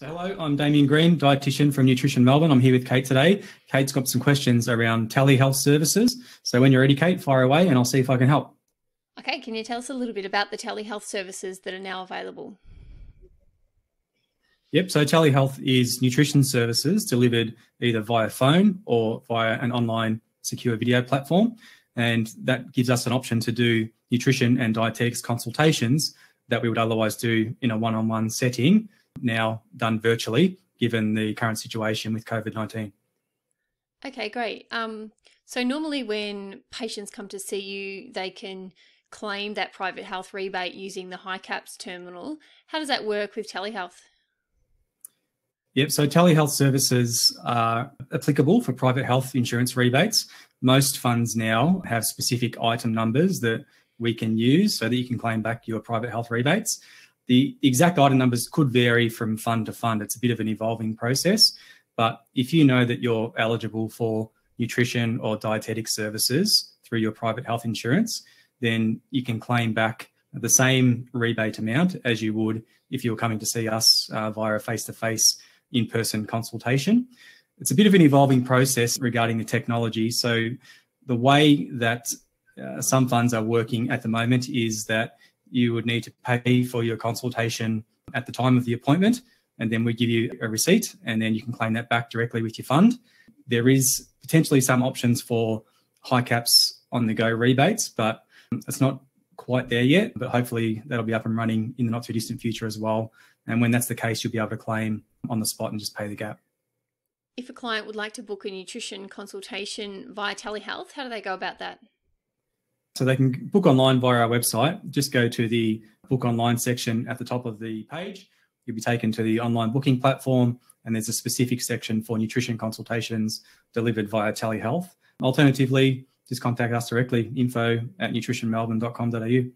So hello, I'm Damien Green, dietitian from Nutrition Melbourne. I'm here with Kate today. Kate's got some questions around telehealth services. So when you're ready, Kate, fire away and I'll see if I can help. Okay, can you tell us a little bit about the telehealth services that are now available? Yep, so telehealth is nutrition services delivered either via phone or via an online secure video platform. And that gives us an option to do nutrition and dietetics consultations that we would otherwise do in a one on one setting now done virtually, given the current situation with COVID 19. Okay, great. Um, so, normally when patients come to see you, they can claim that private health rebate using the HICAPS terminal. How does that work with telehealth? Yep, so telehealth services are applicable for private health insurance rebates. Most funds now have specific item numbers that we can use so that you can claim back your private health rebates. The exact item numbers could vary from fund to fund. It's a bit of an evolving process. But if you know that you're eligible for nutrition or dietetic services through your private health insurance, then you can claim back the same rebate amount as you would if you were coming to see us uh, via a face to face in person consultation. It's a bit of an evolving process regarding the technology. So, the way that uh, some funds are working at the moment is that you would need to pay for your consultation at the time of the appointment, and then we give you a receipt, and then you can claim that back directly with your fund. There is potentially some options for HICAPS on the go rebates, but it's not quite there yet. But hopefully that'll be up and running in the not too distant future as well. And when that's the case, you'll be able to claim on the spot and just pay the gap. If a client would like to book a nutrition consultation via telehealth, how do they go about that? So they can book online via our website. Just go to the book online section at the top of the page. You'll be taken to the online booking platform, and there's a specific section for nutrition consultations delivered via telehealth. Alternatively, just contact us directly info at nutritionmelbourne.com.au.